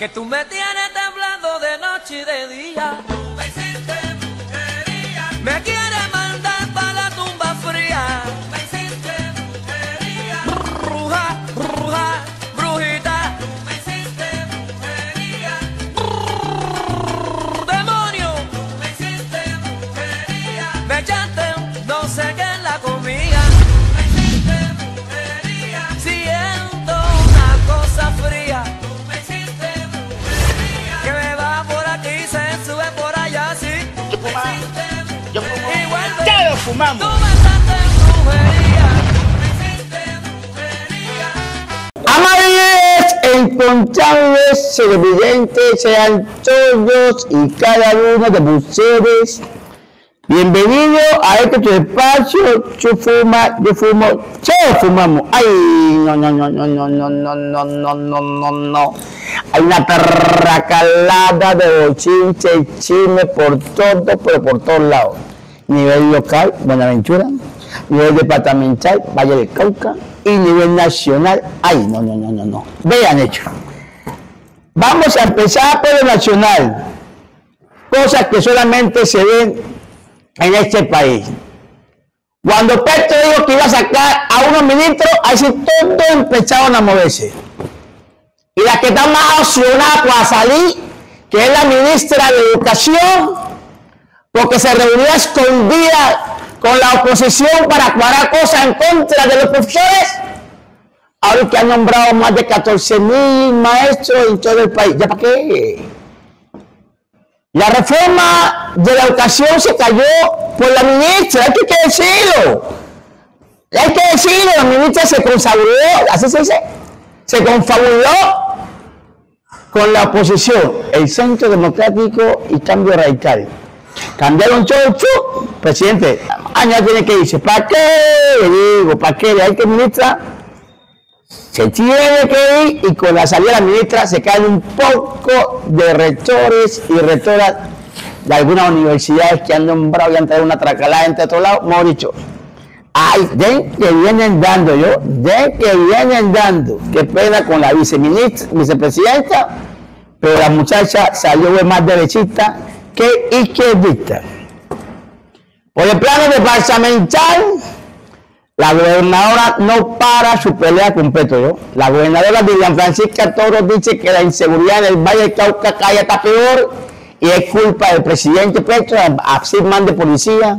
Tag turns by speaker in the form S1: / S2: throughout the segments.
S1: Que tú me tienes temblando de noche y de día.
S2: Fumamos. Amables, encontrables, televidentes, sean todos y cada uno de ustedes. Bienvenido a este espacio, yo fuma, yo fumo, todos fumamos. Ay, no, no, no, no, no, no, no, no, no, no, no, no. Hay una tarracalada de bochinche y chisme por todo, pero por todos lados. Nivel local, Buenaventura, nivel departamental, Valle del Cauca, y nivel nacional, ay, no, no, no, no, no. Vean hecho. Vamos a empezar por lo nacional. Cosas que solamente se ven en este país. Cuando Petro dijo que iba a sacar a unos ministros, así todos empezaron a moverse. Y la que está más opcionada para salir, que es la ministra de Educación, porque se reunía escondida con la oposición para cuadrar cosas en contra de los profesores, ahora que han nombrado más de 14 mil maestros en todo el país. ¿Ya para qué? La reforma de la educación se cayó por la ministra, hay que decirlo. Hay que decirlo, la ministra se consagró, así se dice, se confabuló con la oposición, el Centro Democrático y Cambio Radical. Cambiaron chocho, presidente, año tiene que irse. ¿Para qué? Le digo, ¿para qué? Hay que ministra se tiene que ir y con la salida de la ministra se caen un poco de rectores y rectoras de algunas universidades que han nombrado y han traído una tracalada entre otros lados, hemos dicho, ay, den que vienen dando yo, den que vienen dando, qué pena con la viceministra, vicepresidenta, pero la muchacha salió más derechista que izquierdista. Por el plano departamental, la gobernadora no para su pelea con Petro. La gobernadora Vivian Francisca Toro dice que la inseguridad en el Valle del Cauca está peor y es culpa del presidente Petro, así mande policía,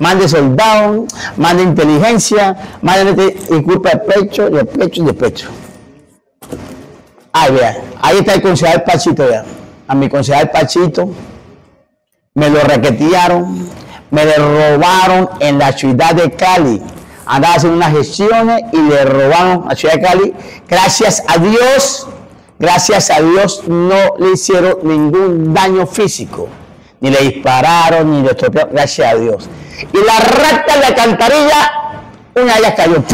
S2: mande soldados, mande inteligencia, mande y culpa de Petro, de Petro y de Petro. Vea, ahí está el concejal Pachito, vea. A mi concejal Pachito me lo requetearon, me le robaron en la ciudad de Cali. Andaba haciendo unas gestiones y le robaron a la ciudad de Cali. Gracias a Dios, gracias a Dios no le hicieron ningún daño físico. Ni le dispararon, ni le estropearon, gracias a Dios. Y la rata de la alcantarilla, una de ellas cayó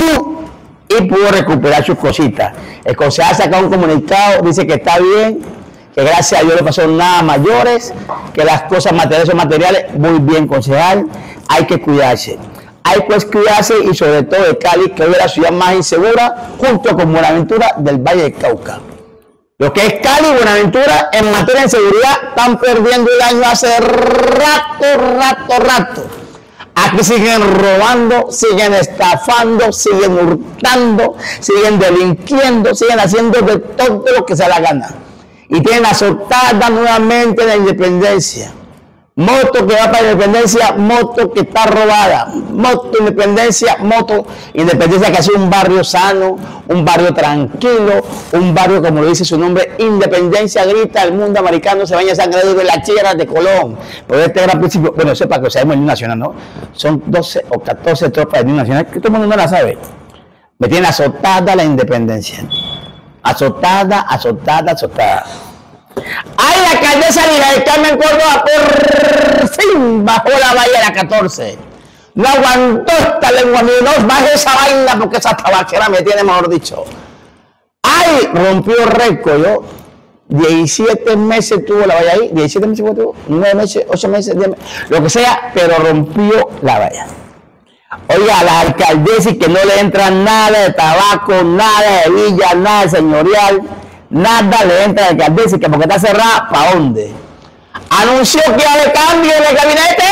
S2: y pudo recuperar sus cositas. El concejal saca un comunicado, dice que está bien, que gracias a Dios no pasó nada mayores, que las cosas materiales son materiales, muy bien concejal, hay que cuidarse. Hay que cuidarse y sobre todo de Cali, que hoy es la ciudad más insegura, junto con Buenaventura del Valle del Cauca. Lo que es Cali y Buenaventura en materia de seguridad están perdiendo el año hace rato, rato, rato. Aquí siguen robando, siguen estafando, siguen hurtando, siguen delinquiendo, siguen haciendo de todo lo que se la gana. Y tienen azotada nuevamente la independencia. Moto que va para la independencia, moto que está robada. Moto independencia, moto independencia que ha sido un barrio sano, un barrio tranquilo, un barrio, como lo dice su nombre, independencia grita, el mundo americano se baña sangre de las tierras de Colón. Pero este gran principio, bueno, sepa que sabemos el nacional, ¿no? Son 12 o 14 tropas del nacional, que todo el mundo no la sabe. Me tiene azotada la independencia. Azotada, azotada, azotada. ¡Ay, la alcaldesa Lina del Carmen Córdoba por fin bajó la valla de la 14! No aguantó esta lengua, ni no baje esa vaina porque esa tabaquera me tiene, mejor dicho. ¡Ay! Rompió récord, yo. 17 meses tuvo la valla ahí, 17 meses tuvo, 9 meses, 8 meses, 10 meses, lo que sea, pero rompió la valla. Oiga, la alcaldesa y que no le entra nada de tabaco, nada de villa, nada de señorial, nada le entra al alcaldesa y que porque está cerrada, ¿para dónde? Anunció que de cambio en el gabinete,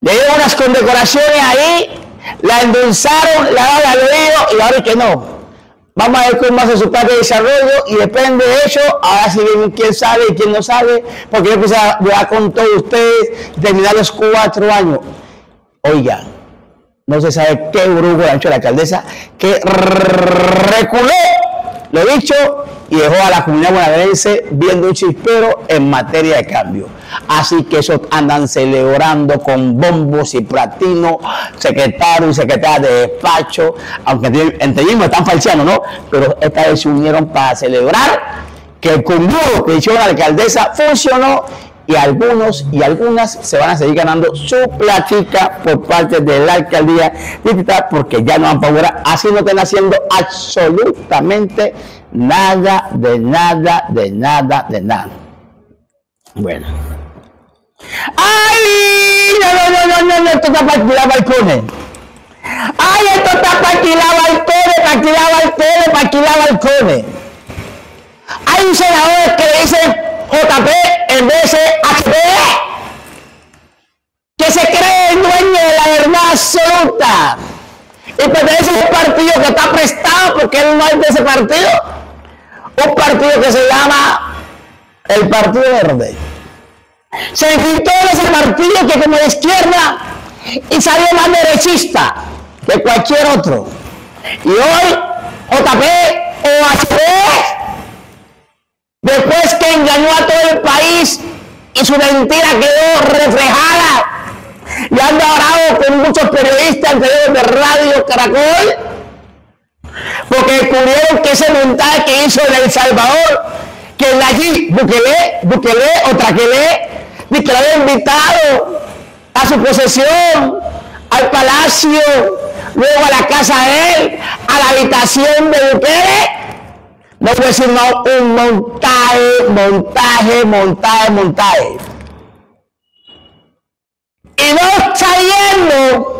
S2: le dieron unas condecoraciones ahí, la endulzaron, la daban al oído y ahora es que no. Vamos a ver cómo hace su parte de desarrollo y depende de eso, ahora sí ven quién sabe y quién no sabe, porque yo empecé a hablar con todos ustedes, terminar los cuatro años. Oiga, no se sabe qué brujo ha hecho la alcaldesa, que reculó, lo dicho, y dejó a la comunidad bonaerense viendo un chispero en materia de cambio. Así que eso andan celebrando con bombos y platinos, secretarios y secretarias de despacho, aunque entre ellos están falseando, ¿no? Pero esta vez se unieron para celebrar que el conjuro que hicieron la alcaldesa funcionó y algunos y algunas se van a seguir ganando su platica por parte de la alcaldía porque ya no van a así no están haciendo absolutamente nada, de nada, de nada, de nada. Bueno. ¡Ay! No, no, no, no, no, no, esto está para alquilar balcones. ¡Ay, esto está para alquilar balcones, para alquilar balcones, para alquilar balcones! Hay un senador que dice JP en vez de HP, que se cree el dueño de la verdad absoluta y pertenece a un partido que está prestado porque él no es de ese partido, un partido que se llama el Partido Verde. Se infiltró en ese partido que como de izquierda y salió más derechista que cualquier otro. Y hoy JP o HP Después que engañó a todo el país y su mentira quedó reflejada. Y anda orado con muchos periodistas, de Radio Caracol, porque descubrieron que ese montaje que hizo en El Salvador, que allí Bukele, Bukele o Traquelé, ni que lo había invitado a su posesión, al palacio, luego a la casa de él, a la habitación de Bukele, no decir no, un montaje, montaje, montaje, montaje. Y no yendo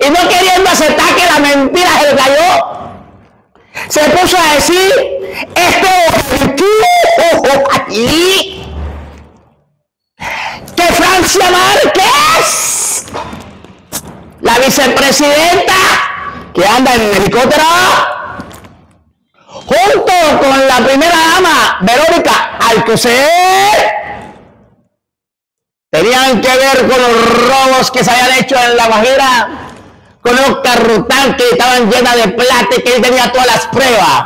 S2: y no queriendo aceptar que la mentira se le cayó, se puso a decir, objetivo aquí, que Francia Márquez, la vicepresidenta, que anda en helicóptero, junto con la primera dama, Verónica Alcocer, tenían que ver con los robos que se habían hecho en La Guajira, con los carrutantes que estaban llenas de plata y que él tenía todas las pruebas.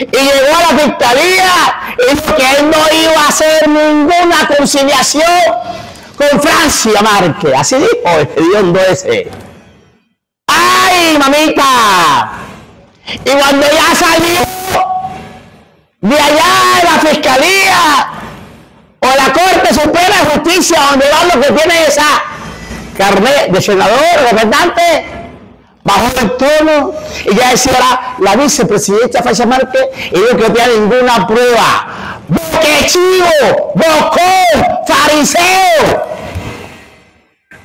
S2: Y llegó a la fiscalía y que él no iba a hacer ninguna conciliación con Francia Márquez. Así dijo el hediondo ese. ¡Ay, mamita! Y cuando ya salió de allá de la fiscalía o la Corte Suprema de Justicia, donde va lo que tiene esa carnet de senador, representante, bajó el tono y ya decía la, vicepresidenta Faiza Márquez y no tenía ninguna prueba. ¡Boque chivo! ¡Bocón! ¡Fariseo!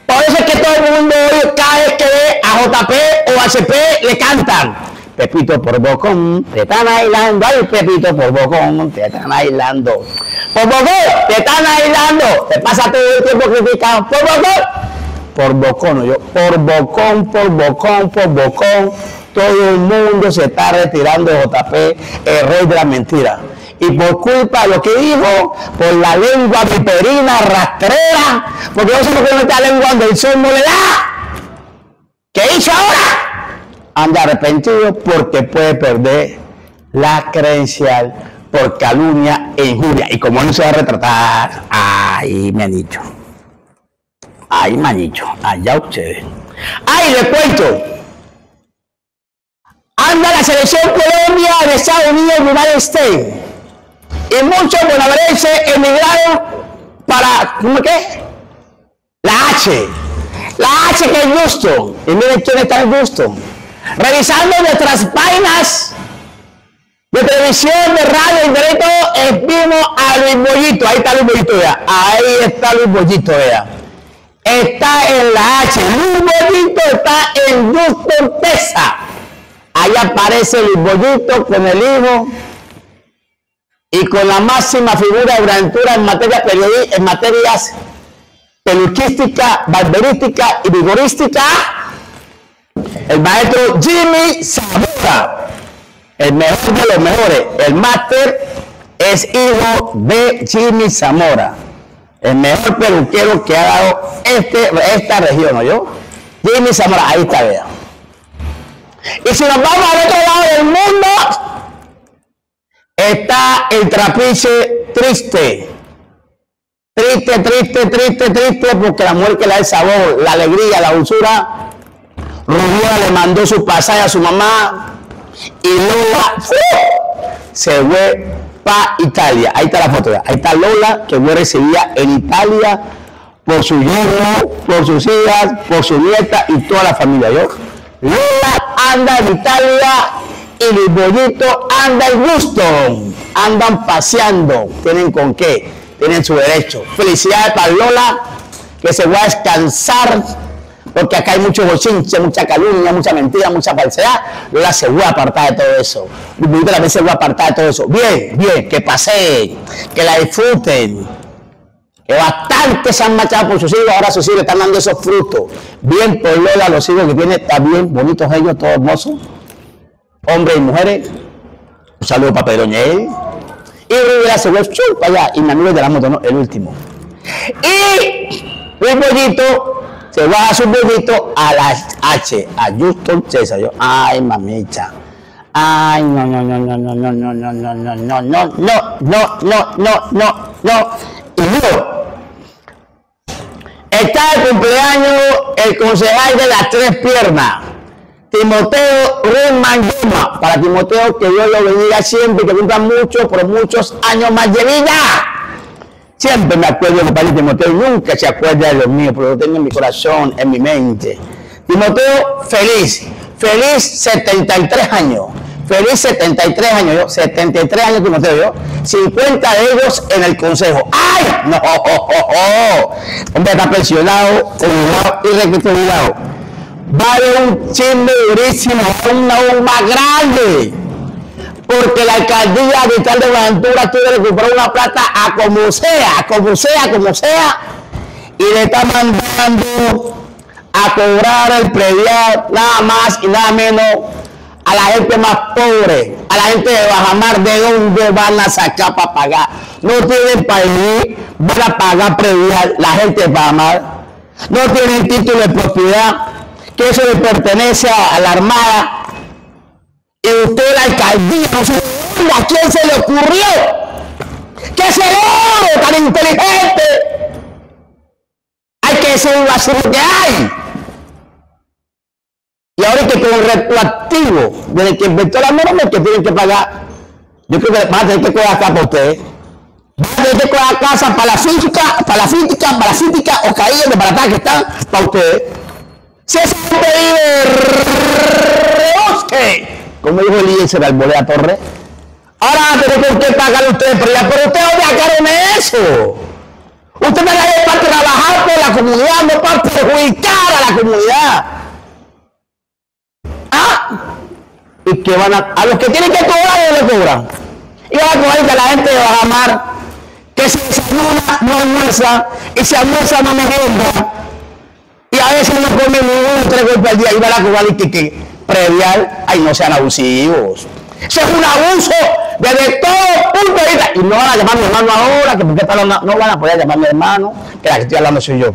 S2: Por eso es que todo el mundo hoy, cada vez que ve a JP o HP, le cantan. Pepito por Bocón, te están bailando, ay Pepito por Bocón, te están bailando. Por Bocón, te están bailando. Te pasa todo el tiempo criticando. Por Bocón, por Bocón, yo, por Bocón, por Bocón, por Bocón. Todo el mundo se está retirando JP, el rey de la mentira. Y por culpa de lo que dijo, por la lengua viperina, rastrera, porque no qué no está lengua donde el sol no le da. ¿Qué hizo ahora? Anda arrepentido porque puede perder la credencial por calumnia e injuria. Y como no se va a retratar, ay, me han dicho. Ay, me han dicho. Allá ustedes. Ay, le cuento. Anda la selección Colombia de Estados Unidos, United States. Y muchos bonaerenses emigraron para, ¿cómo qué? La H. La H que es Houston. Y miren quién está en Houston revisando nuestras páginas de televisión, de radio, directo, vimos a Luis Bollito. Ahí está Luis Bollito, vea. Ahí está Luis Bollito, vea. Está en la H. Luis Bollito está en Houston, Texas. Ahí aparece Luis Bollito con el hijo y con la máxima figura de aventura en, materia en materias peluquística, barberística y vigorística, el maestro Jimmy Zamora, el mejor de los mejores. El máster es hijo de Jimmy Zamora, el mejor peluquero que ha dado este, esta región, ¿no yo? Jimmy Zamora, ahí está, vean. Y si nos vamos al otro lado del mundo, está el trapiche triste. Triste, triste, triste, triste, porque la mujer que le da el sabor, la alegría, la dulzura. Rubia le mandó su pasaje a su mamá y Lola ¡fu! se fue para Italia. Ahí está la foto, ahí está Lola que fue recibida en Italia por su yerno, por sus hijas, por su nieta y toda la familia. Lola anda en Italia y los bollitos anda en Houston. Andan paseando. ¿Tienen con qué? Tienen su derecho. Felicidades para Lola, que se va a descansar, porque acá hay mucho bochinche, mucha calumnia, mucha mentira, mucha falsedad. Lola se va a apartar de todo eso. Mi bolito también se va a apartar de todo eso. Bien, bien, que paseen, que la disfruten que bastante se han marchado por sus hijos, ahora sus hijos están dando esos frutos. Bien por Lola, los hijos que tiene, bien, bonitos ellos, todos hermosos, hombres y mujeres. Un saludo para Pedro Ñel. Y Rivera se fue ¡chum! para allá, y Manuel de la moto, ¿no? el último. Y el bollito se va a su bollito a la H, a Houston, César. Yo, ay, mamicha. Ay, no, no, no, no, no, no, no, no, no, no, no, no, no, no, no, no, no, no. Y yo, está el cumpleaños el concejal de las tres piernas, Timoteo Yuma. Para Timoteo, que Dios lo bendiga siempre, que cumpla mucho, por muchos años más de vida. Siempre me acuerdo de mi padre Timoteo, y nunca se acuerda de los míos, pero lo tengo en mi corazón, en mi mente. Timoteo, feliz, feliz 73 años, feliz 73 años, yo, 73 años Timoteo, yo, 50 de ellos en el consejo. ¡Ay! ¡No! Hombre, está pensionado, jubilado y recuperado. Va a un chisme durísimo, aún, aún grande porque la alcaldía de Vital de Buenaventura quiere recuperar una plata a como sea, como sea, como sea, y le está mandando a cobrar el predial nada más y nada menos a la gente más pobre, a la gente de Bajamar, ¿de dónde van a sacar para pagar? No tienen país, van a pagar predial la gente de Bajamar, no tienen título de propiedad, que eso le pertenece a, a la Armada, y usted la alcaldía, no ¿a quién se le ocurrió? ¡Qué cerebro tan inteligente! Hay que ser así lo que hay. Y ahora que con retroactivo, desde que inventó la norma, que tienen que pagar, yo creo que van a tener que coger acá para ustedes. Van a tener que coger casa para la física, para la física, para la física o caídas de barata que están para ustedes. Si hombre vive rebosque, como dijo Eliezer Albolea Torres, ahora van a tener con qué pagar ustedes por allá, pero ustedes dónde sacaron eso. Usted me la para trabajar por la comunidad, no para perjudicar a la comunidad. ¿Ah? Y que van a, a los que tienen que cobrar, ellos le cobran. Y van a cobrar que la gente de Bajamar, que se desayuna, no almuerza, y se almuerza, no merienda. Y a veces no come ni uno, tres golpes al día, y van a cobrar y que, que previal, ay, no sean abusivos. Eso es un abuso desde todo punto de vista. Y no van a llamar a mi hermano ahora, que porque hablando, no van a poder llamar a mi hermano, que la que estoy hablando soy yo.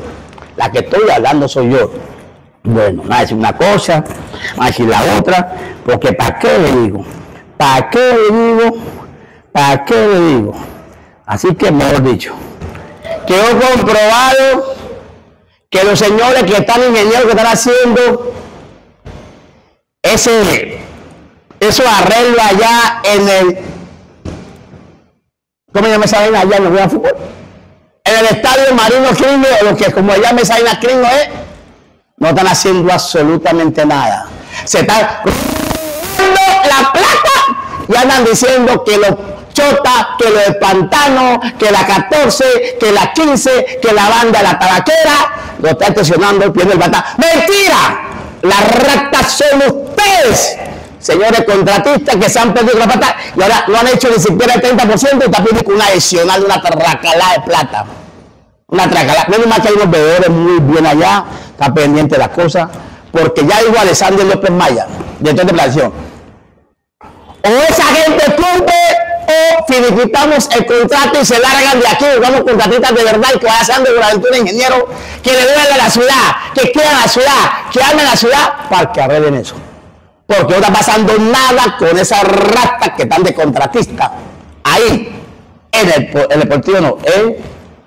S2: La que estoy hablando soy yo. Bueno, va a decir una cosa, va a decir la otra, porque ¿para qué le digo? ¿Para qué le digo? ¿Para qué le digo? Así que mejor dicho, quedó comprobado que los señores que están ingenieros que están haciendo ese eso arreglo allá en el ¿cómo llama esa vaina allá en juego de fútbol? En el estadio Marino Cringo, o lo que como allá me salen a Cringo es, no están haciendo absolutamente nada. Se están la plata y andan diciendo que los chota, que lo del pantano, que la 14, que la 15, que la banda de la tabaquera, lo está estacionando el pie del batán. ¡Mentira! Las ratas son ustedes Señores contratistas que se han perdido la plata y ahora no han hecho ni siquiera el 30% y está pidiendo una adicional de una tracalada de plata. Una tracalada. Menos mal que hay unos bebedores muy bien allá, está pendiente de las cosas, porque ya dijo Alexander López Maya, director de planeación. O esa gente cumple o finiquitamos el contrato y se largan de aquí, buscamos contratistas de verdad y que vayan haciendo Buenaventura ingeniero, que le duele a la ciudad, que quieran la ciudad, que amen la ciudad, para que arreglen eso. Porque no está pasando nada con esas ratas que están de contratista ahí, en el, en el Deportivo no, en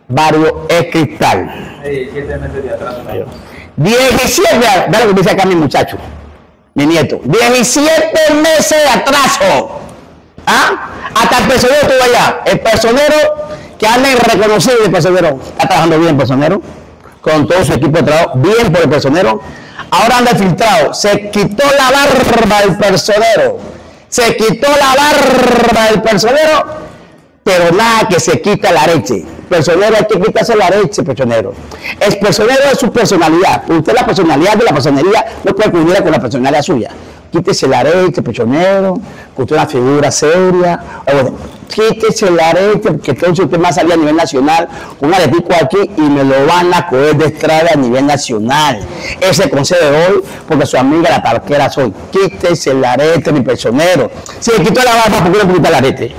S2: Barrio El Cristal.
S3: Sí, siete meses de atraso mayor.
S2: 17, vea lo que dice acá mi muchacho, mi nieto, 17 meses de atraso. ¿Ah? Hasta el personero estuvo allá. El personero que anda irreconocible, el personero, está trabajando bien el personero, con todo su equipo de trabajo, bien por el personero. Ahora anda filtrado. Se quitó la barba del personero. Se quitó la barba del personero pero nada que se quita la leche. Personero hay que quitarse la leche, personero. El personero es su personalidad. Usted la personalidad de la personería no puede cubrir con la personalidad suya. Quítese la leche, personero, que usted es una figura seria. O quítese la leche, porque entonces usted va a salir a nivel nacional un aretico aquí y me lo van a coger de estrada a nivel nacional. Ese consejo de hoy, porque su amiga la parquera soy. Quítese la arete, mi personero. Si le quitó la barba, ¿por qué me quita la arete?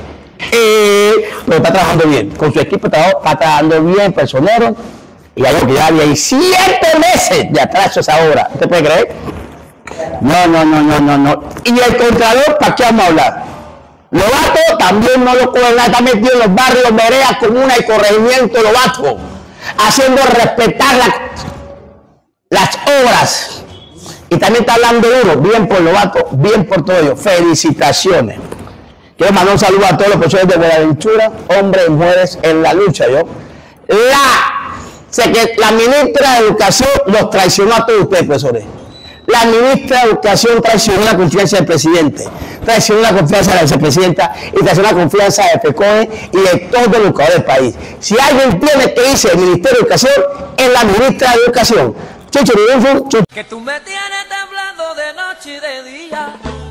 S2: Eh, está trabajando bien. Con su equipo está trabajando bien, personero. Y algo que ya había siete meses de atraso esa hora. ¿Usted puede creer? No, no, no, no, no, no. Y el contralor, ¿para qué vamos a hablar? Lobato también no lo nada, está metido en los barrios, veredas, comunas y corregimiento Lobato, haciendo respetar la- las obras. Y también está hablando duro, bien por Lobato, bien por todo ello. Felicitaciones. Quiero mandar un saludo a todos los profesores de Buenaventura, hombres y mujeres en la lucha. Yo. La, la ministra de Educación los traicionó a todos ustedes, profesores. La ministra de Educación traicionó la confianza del presidente, traicionó la confianza de la vicepresidenta y traicionó la confianza de FECOE y de todos los educadores del país. Si alguien tiene que irse del Ministerio de Educación, es la ministra de Educación.
S1: Que tú me tienes temblando de noche y de día.